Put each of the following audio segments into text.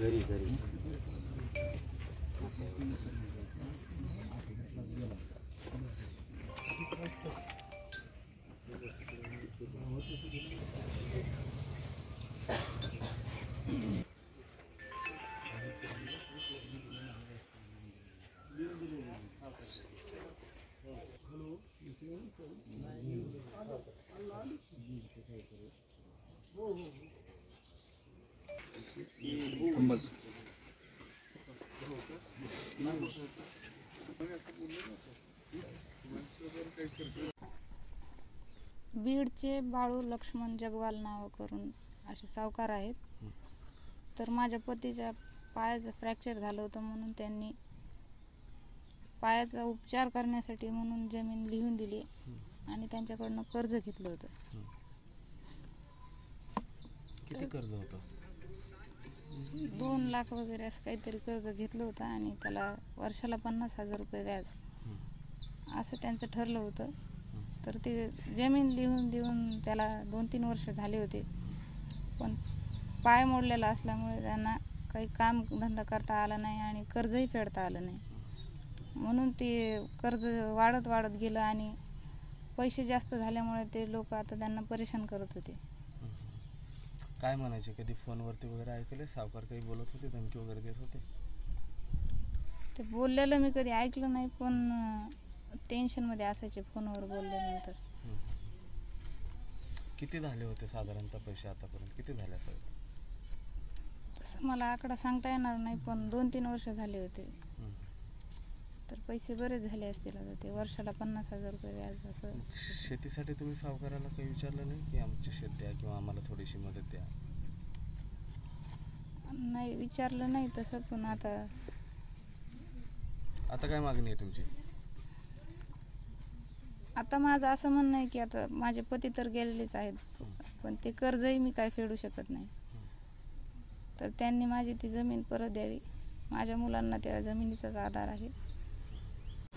गरी गरी बीडचे बाळू लक्ष्मण जगवाल नाव करून असे सावकार आहेत. तर माझ्या पतीच्या पायाचं फ्रॅक्चर झालं होतं म्हणून त्यांनी पायाचा उपचार करण्यासाठी म्हणून जमीन लिहून दिली आणि त्यांच्याकडनं कर्ज घेतलं होतं. किती कर्ज होतं? दोन लाख वगैरे असं काहीतरी कर्ज घेतलं होतं आणि त्याला वर्षाला पन्नास हजार रुपये व्याज. असं त्यांचं ठरलं होतं. तर ते जमीन लिहून देऊन त्याला दोन तीन वर्ष झाले होते. पण पाय मोडलेला असल्यामुळे त्यांना काही काम धंदा करता आला नाही आणि कर्जही फेडता आलं नाही. म्हणून ते कर्ज वाढत वाढत गेलं आणि पैसे जास्त झाल्यामुळे ते लोक आता त्यांना परेशान करत होते. काय म्हणायचे? कधी फोनवरती वगैरे ऐकले सावकार काही बोलत होते धमकी वगैरे देत होते? ते बोललेलं मी कधी ऐकलं नाही पण टेन्शनमध्ये असायचे फोनवर बोलल्यानंतर. किती झाले होते साधारणतः पैसे आतापर्यंत? किती झाले असावे तसं मला आकडा सांगता येणार नाही पण दोन तीन वर्ष झाले होते. तर पैसे बरेच झाले असतील आता ते. वर्षाला पन्नास हजार रुपये व्याज असं. शेतीसाठी तुम्ही सावकाराला काही विचारलं नाही की आमचे शेत द्या किंवा आम्हाला थोडीशी मदत द्या? नाही विचारलं नाही तसं पण आता आता काय मागणी आहे तुमची? आता माझं असं म्हणणं आहे की आता माझे पती तर गेलेलेच आहेत पण ते कर्जही मी काय फेडू शकत नाही. तर त्यांनी माझी ती जमीन परत द्यावी. माझ्या मुलांना त्या जमिनीचाच आधार आहे.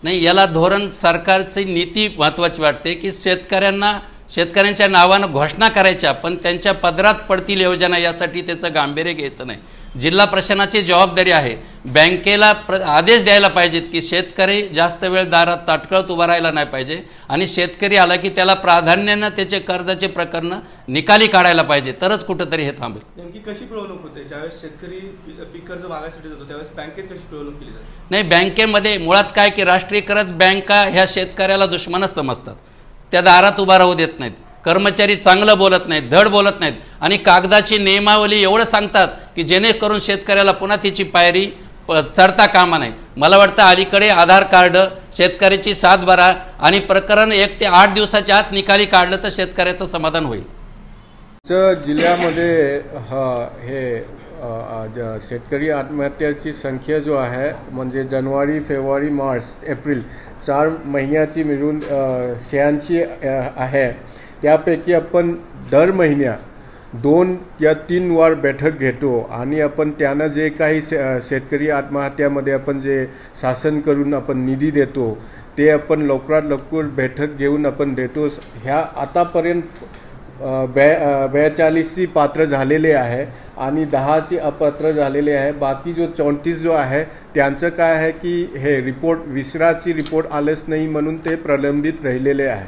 नाही याला धोरण सरकारची नीती महत्त्वाची वाटते की शेतकऱ्यांना शेतकऱ्यांच्या नावानं घोषणा करायच्या पण त्यांच्या पदरात पडतील योजना यासाठी त्याचं गांभीर्य घ्यायचं नाही. जिल्हा प्रशासनाची जबाबदारी आहे. बँकेला प्र आदेश द्यायला पाहिजेत की शेतकरी जास्त वेळ दारात ताटकळत उभा राहायला नाही पाहिजे आणि शेतकरी आला की त्याला प्राधान्यानं त्याचे कर्जाचे प्रकरणं निकाली काढायला पाहिजे. तरच कुठंतरी हे थांबेल. नेमकी कशी पिळवणूक होते? ज्यावेळेस शेतकरी पीक कर्ज मागायसाठी जातो त्यावेळेस बँकेत कशी पिळवणूक केली जाते? नाही बँकेमध्ये मुळात काय की राष्ट्रीयकृत बँका ह्या शेतकऱ्याला दुश्मनच समजतात. त्या दारात उभा राहू देत नाहीत. कर्मचारी चांगलं बोलत नाहीत धड बोलत नाहीत. आणि कागदाची नियमावली एवढं सांगतात की जेणेकरून शेतकऱ्याला पुन्हा तिची पायरी प- चढता कामा नाही मला वाटतं अलीकडे आधार कार्ड शेतकऱ्याची सात बारा आणि प्रकरण एक ते आठ दिवसाच्या आत निकाली काढलं तर शेतकऱ्याचं समाधान होईल. च जिल्ह्यामध्ये हे शेतकरी आत्महत्याची संख्या जो आहे म्हणजे जानेवारी फेब्रुवारी मार्च एप्रिल चार महिन्याची मिळून शहाऐंशी आहे. त्यापैकी आपण दर महिन्या दोन या तीन वार बैठक घेतो आणि आपण त्यांना जे काही शे शेतकरी आत्महत्यामध्ये आपण जे शासन करून आपण निधी देतो ते आपण लवकरात लवकर बैठक घेऊन आपण देतो. ह्या आतापर्यंत बे बेचाळीसची पात्र झालेले आहे आणि दहाची अपात्र झालेले आहे. बाकी जो चौतीस जो आहे त्यांचं काय आहे की हे रिपोर्ट विसराची रिपोर्ट आलेच नाही म्हणून ते प्रलंबित राहिलेले आहे.